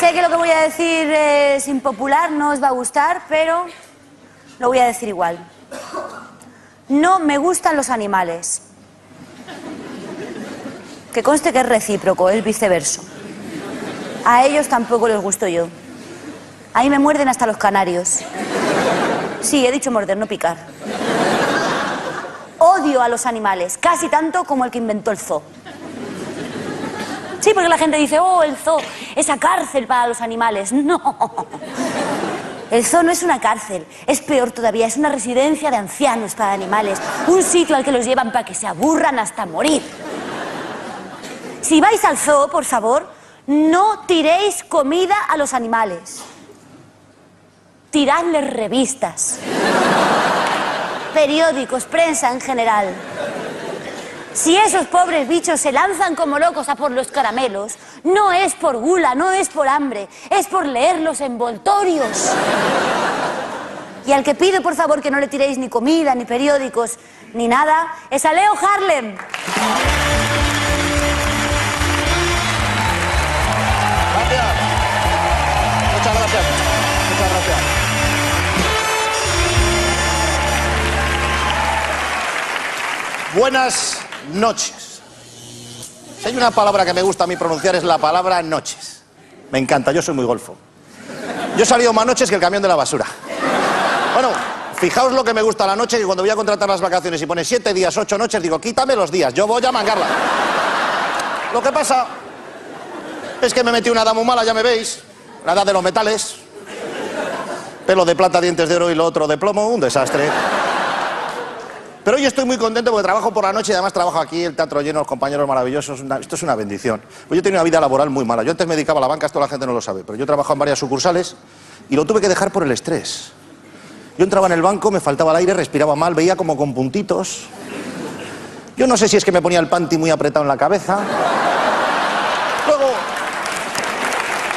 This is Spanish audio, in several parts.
Sé que lo que voy a decir es impopular, no os va a gustar, pero lo voy a decir igual. No me gustan los animales. Que conste que es recíproco, es viceverso. A ellos tampoco les gusto yo. A mí me muerden hasta los canarios. Sí, he dicho morder, no picar. Odio a los animales, casi tanto como el que inventó el zoo. Sí, porque la gente dice, oh, el zoo, esa cárcel para los animales. No. El zoo no es una cárcel, es peor todavía, es una residencia de ancianos para animales, un sitio al que los llevan para que se aburran hasta morir. Si vais al zoo, por favor, no tiréis comida a los animales. Tiradles revistas, periódicos, prensa en general. Si esos pobres bichos se lanzan como locos a por los caramelos, no es por gula, no es por hambre, es por leer los envoltorios. Y al que pido, por favor, que no le tiréis ni comida, ni periódicos, ni nada, es a Leo Harlem. Gracias. Muchas gracias. Muchas gracias. Buenas noches. Si hay una palabra que me gusta a mí pronunciar es la palabra noches. Me encanta, yo soy muy golfo. Yo he salido más noches que el camión de la basura. Bueno, fijaos lo que me gusta la noche, que cuando voy a contratar las vacaciones y pone siete días, ocho noches, digo, quítame los días, yo voy a mangarla. Lo que pasa es que me metí una edad muy mala, ya me veis. La edad de los metales. Pelo de plata, dientes de oro y lo otro de plomo, un desastre. Pero hoy estoy muy contento porque trabajo por la noche y además trabajo aquí, el teatro lleno, los compañeros maravillosos. esto es una bendición. Pues yo tenido una vida laboral muy mala. Yo antes me dedicaba a la banca, esto la gente no lo sabe, pero yo he trabajado en varias sucursales y lo tuve que dejar por el estrés. Yo entraba en el banco, me faltaba el aire, respiraba mal, veía como con puntitos. Yo no sé si es que me ponía el panty muy apretado en la cabeza. Luego,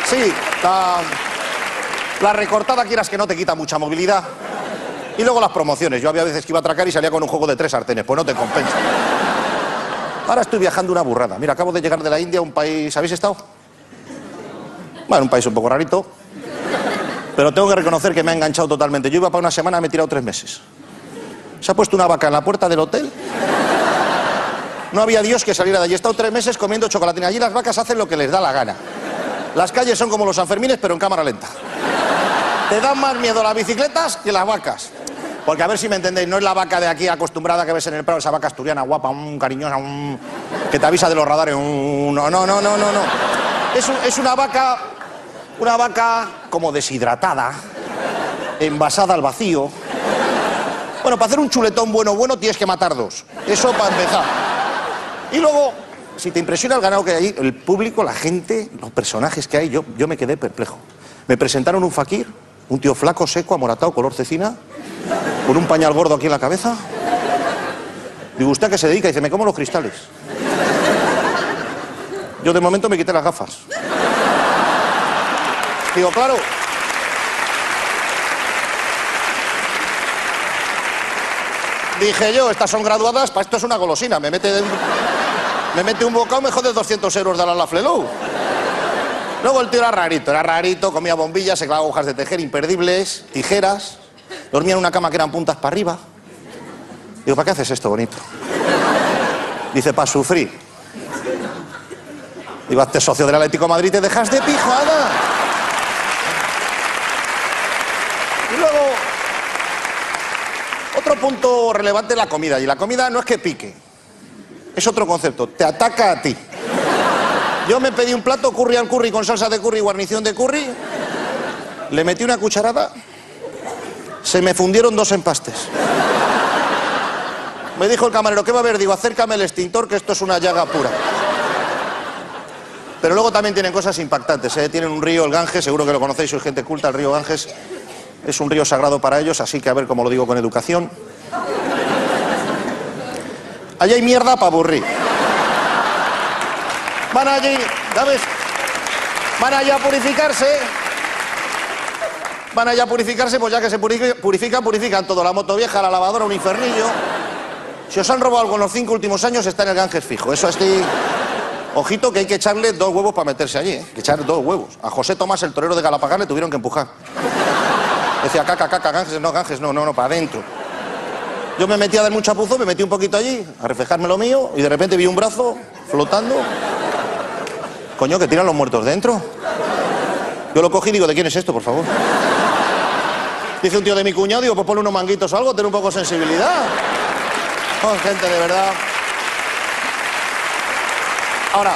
sí, la, la recortada quieras que no te quita mucha movilidad. Y luego las promociones. Yo había veces que iba a atracar y salía con un juego de tres sartenes. Pues no te compensa. Ahora estoy viajando una burrada. Mira, acabo de llegar de la India, un país... ¿Habéis estado? Bueno, un país un poco rarito. Pero tengo que reconocer que me ha enganchado totalmente. Yo iba para una semana, me he tirado tres meses. Se ha puesto una vaca en la puerta del hotel. No había Dios que saliera de allí. He estado tres meses comiendo chocolatina. Allí las vacas hacen lo que les da la gana. Las calles son como los Sanfermines, pero en cámara lenta. Te dan más miedo las bicicletas que las vacas. Porque a ver si me entendéis, no es la vaca de aquí acostumbrada que ves en el prado, esa vaca asturiana guapa, un cariñosa, un- que te avisa de los radares. un- No, no, no, no, no. Es, es una vaca, una vaca como deshidratada, envasada al vacío. Bueno, para hacer un chuletón bueno, bueno, tienes que matar dos. Eso para empezar. Y luego, si te impresiona el ganado que hay ahí, el público, la gente, los personajes que hay, yo, yo me quedé perplejo. Me presentaron un fakir, un tío flaco, seco, amoratado, color cecina, con un pañal gordo aquí en la cabeza. Digo, ¿usted a qué se dedica? Dice, me como los cristales. Yo de momento me quité las gafas. Digo, claro. Dije yo, estas son graduadas, para esto es una golosina. Me mete, un- me mete un bocado, me jode 200 euros de la la Flelou. Luego el tío era rarito, era rarito, comía bombillas, se clavaba hojas de tejer imperdibles, tijeras, dormía en una cama que eran puntas para arriba. Digo, ¿para qué haces esto bonito? Dice, para sufrir. Digo, hazte socio del Atlético Madrid, te dejas de pijada. Y luego, otro punto relevante es la comida. Y la comida no es que pique, es otro concepto, te ataca a ti. Yo me pedí un plato curry al curry con salsa de curry y guarnición de curry. Le metí una cucharada. Se me fundieron dos empastes. Me dijo el camarero, ¿qué va a haber? Digo, acércame el extintor, que esto es una llaga pura. Pero luego también tienen cosas impactantes. ¿eh? Tienen un río, el Ganges, seguro que lo conocéis, sois gente culta, el río Ganges. Es un río sagrado para ellos, así que a ver cómo lo digo con educación. Allí hay mierda para aburrir. Van allí, ¿sabes? Van allá a purificarse. Van allá a purificarse, pues ya que se purifi- purifican, purifican todo. La moto vieja, la lavadora, un infernillo. Si os han robado algo en los cinco últimos años, está en el Ganges fijo. Eso así. Ojito que hay que echarle dos huevos para meterse allí, ¿eh? que echar dos huevos. A José Tomás, el torero de Galapagos, le tuvieron que empujar. Decía, caca, caca, ganges, no, ganges, no, no, no, para adentro. Yo me metí a dar mucho chapuzo, me metí un poquito allí, a reflejarme lo mío, y de repente vi un brazo flotando. Coño, que tiran los muertos dentro. Yo lo cogí y digo, ¿de quién es esto, por favor? Dice un tío de mi cuñado, digo, pues ponle unos manguitos o algo, ten un poco de sensibilidad. Oh, gente, de verdad. Ahora,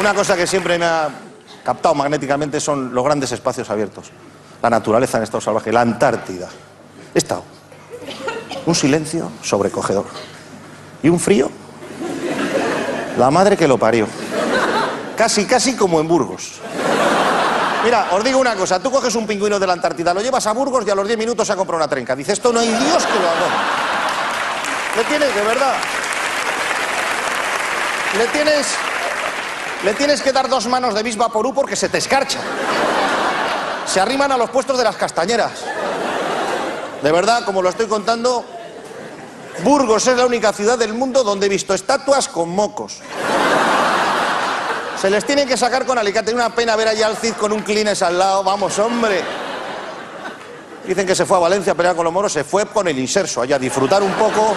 una cosa que siempre me ha captado magnéticamente son los grandes espacios abiertos. La naturaleza en estado salvaje, la Antártida. He estado. Un silencio sobrecogedor. Y un frío. La madre que lo parió. Casi, casi como en Burgos. Mira, os digo una cosa, tú coges un pingüino de la Antártida, lo llevas a Burgos y a los 10 minutos se ha comprado una trenca. Dice, esto no hay Dios que lo haga. Le tienes, de verdad. Le tienes. Le tienes que dar dos manos de bisba porú porque se te escarcha. Se arriman a los puestos de las castañeras. De verdad, como lo estoy contando, Burgos es la única ciudad del mundo donde he visto estatuas con mocos. Se les tiene que sacar con alicate. Una pena ver allá al Cid con un clines al lado. Vamos, hombre. Dicen que se fue a Valencia a pelear con los moros. Se fue con el inserso allá a disfrutar un poco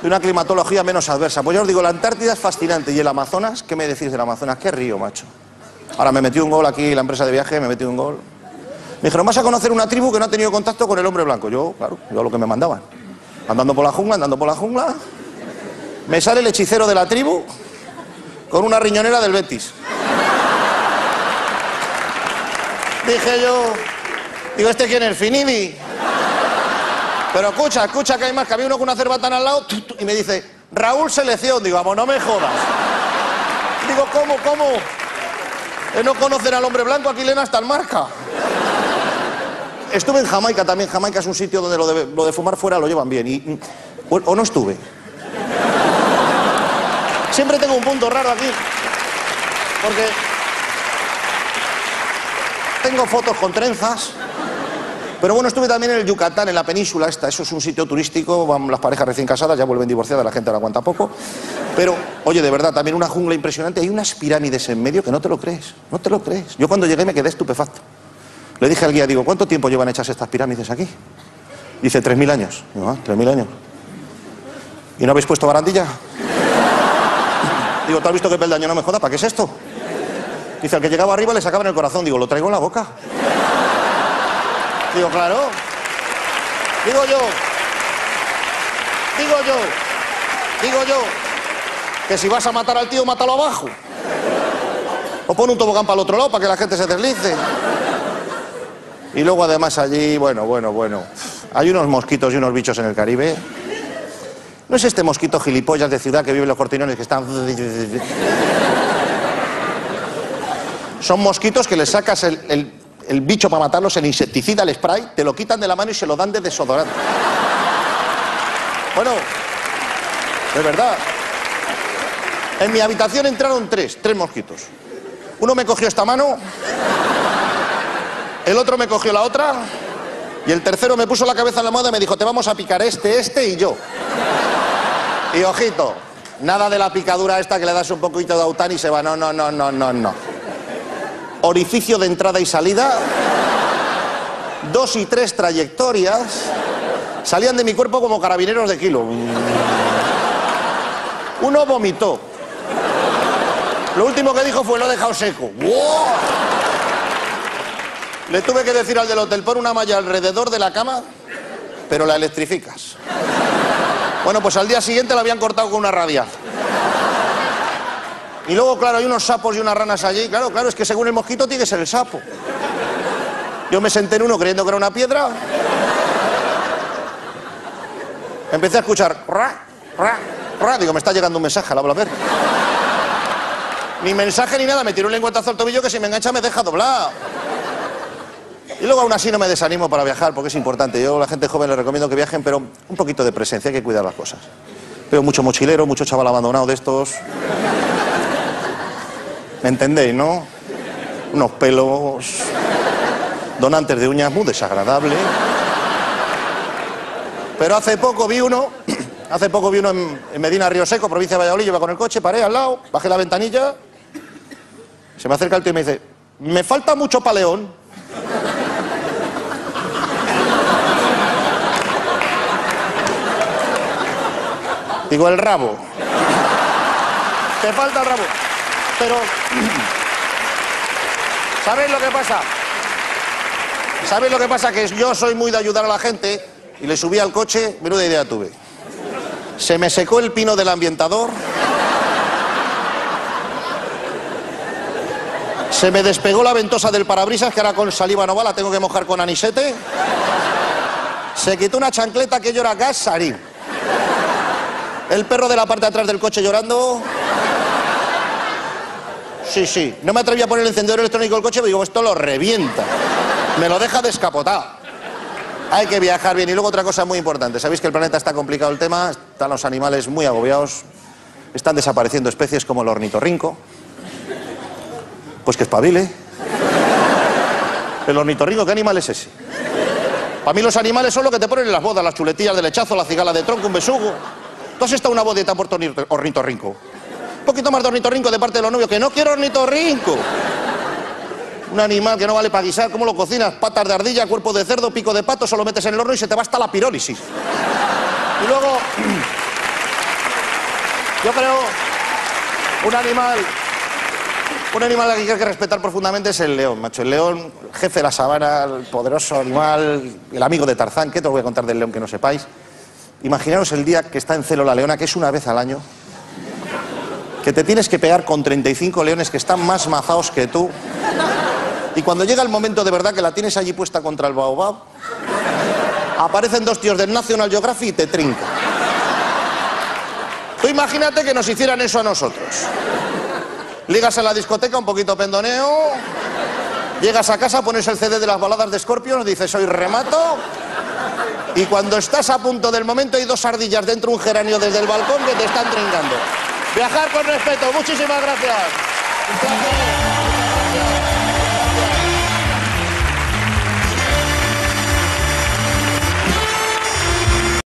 de una climatología menos adversa. Pues yo os digo, la Antártida es fascinante. ¿Y el Amazonas? ¿Qué me decís del Amazonas? ¿Qué río, macho? Ahora me metí un gol aquí, la empresa de viaje, me metí un gol. Me dijeron, vas a conocer una tribu que no ha tenido contacto con el hombre blanco. Yo, claro, yo lo que me mandaban. Andando por la jungla, andando por la jungla. Me sale el hechicero de la tribu con una riñonera del Betis. Dije yo, digo, ¿este quién es? Finidi. Pero escucha, escucha que hay más, que había uno con una cerbatana al lado y me dice, Raúl Selección. Digo, vamos, no me jodas. Digo, ¿cómo, cómo? Es no conocer al hombre blanco, aquí leen hasta el marca. Estuve en Jamaica también. Jamaica es un sitio donde lo de, fumar fuera lo llevan bien. Y, o no estuve. Siempre tengo un punto raro aquí. Porque tengo fotos con trenzas. Pero bueno, estuve también en el Yucatán, en la península esta. Eso es un sitio turístico, van las parejas recién casadas, ya vuelven divorciadas, la gente ahora aguanta poco. Pero, oye, de verdad, también una jungla impresionante. Hay unas pirámides en medio que no te lo crees, no te lo crees. Yo cuando llegué me quedé estupefacto. Le dije al guía, digo, ¿cuánto tiempo llevan hechas estas pirámides aquí? Dice, 3.000 años. Digo, ah, 3.000 años. ¿Y no habéis puesto barandilla? Digo, ¿tú has visto qué peldaño? No me joda, ¿para qué es esto? Dice, al que llegaba arriba le sacaban el corazón. Digo, lo traigo en la boca. Digo, claro. Digo yo. Digo yo. Digo yo. Que si vas a matar al tío, mátalo abajo. O pon un tobogán para el otro lado para que la gente se deslice. Y luego además allí, bueno, bueno, bueno. Hay unos mosquitos y unos bichos en el Caribe. No es este mosquito gilipollas de ciudad que vive en los cortinones que están... Son mosquitos que le sacas el, el- bicho para matarlos, el insecticida, el spray, te lo quitan de la mano y se lo dan de desodorante. Bueno, de verdad. En mi habitación entraron tres, tres mosquitos. Uno me cogió esta mano, el otro me cogió la otra y el tercero me puso la cabeza en la moda y me dijo, te vamos a picar este, este y yo. Y ojito, nada de la picadura esta que le das un poquito de aután y se va. No, no, no, no, no, no. Orificio de entrada y salida. Dos y tres trayectorias. Salían de mi cuerpo como carabineros de kilo. Uno vomitó. Lo último que dijo fue lo he dejado seco. ¡Wow! Le tuve que decir al del hotel, pon una malla alrededor de la cama, pero la electrificas. Bueno, pues al día siguiente la habían cortado con una rabia. Y luego, claro, hay unos sapos y unas ranas allí. Claro, claro, es que según el mosquito tiene que ser el sapo. Yo me senté en uno creyendo que era una piedra. Empecé a escuchar ra, ra, ra. Digo, me está llegando un mensaje al habla ver. Ni mensaje ni nada, me tiró un lengüetazo al tobillo que si me engancha me deja doblado. Y luego aún así no me desanimo para viajar porque es importante. Yo a la gente joven les recomiendo que viajen, pero un poquito de presencia, hay que cuidar las cosas. Veo mucho mochilero, mucho chaval abandonado de estos. ¿Me entendéis, no? Unos pelos donantes de uñas muy desagradable. Pero hace poco vi uno Hace poco vi uno en, en Medina Río Seco, provincia de Valladolid, iba con el coche, paré al lado, bajé la ventanilla, se me acerca el tío y me dice, me falta mucho paleón. Digo, el rabo. Te falta el rabo. Pero, ¿sabéis lo que pasa? ¿Sabéis lo que pasa? Que yo soy muy de ayudar a la gente y le subí al coche, menuda idea tuve. Se me secó el pino del ambientador. Se me despegó la ventosa del parabrisas, que ahora con saliva no va, la tengo que mojar con anisete. Se quitó una chancleta que gas sarín. El perro de la parte de atrás del coche llorando. Sí, sí. No me atreví a poner el encendedor electrónico del coche, pero digo, esto lo revienta. Me lo deja descapotado. Hay que viajar bien. Y luego otra cosa muy importante. Sabéis que el planeta está complicado el tema, están los animales muy agobiados, están desapareciendo especies como el ornitorrinco. Pues que espabile. El ornitorrinco, ¿qué animal es ese? Para mí los animales son lo que te ponen en las bodas, las chuletillas de lechazo, la cigala de tronco, un besugo. ¿Tú has estado una puesto ornito- ornitorrinco? Un poquito más de ornitorrinco de parte de los novios, que no quiero ornitorrinco. Un animal que no vale para guisar, ¿cómo lo cocinas? Patas de ardilla, cuerpo de cerdo, pico de pato, solo metes en el horno y se te va hasta la pirólisis. Y luego, yo creo, un animal, un animal que hay que respetar profundamente es el león, macho. El león, jefe de la sabana, el poderoso animal, el amigo de Tarzán. ¿Qué te voy a contar del león que no sepáis? Imaginaos el día que está en celo la leona, que es una vez al año, que te tienes que pegar con 35 leones que están más mazaos que tú. Y cuando llega el momento de verdad que la tienes allí puesta contra el baobab, aparecen dos tíos del National Geographic y te trinca. Tú imagínate que nos hicieran eso a nosotros. Ligas en la discoteca, un poquito pendoneo. Llegas a casa, pones el CD de las baladas de Scorpions, dices, soy remato. Y cuando estás a punto del momento hay dos ardillas dentro de un geranio desde el balcón que te están trincando. Viajar con respeto. Muchísimas gracias.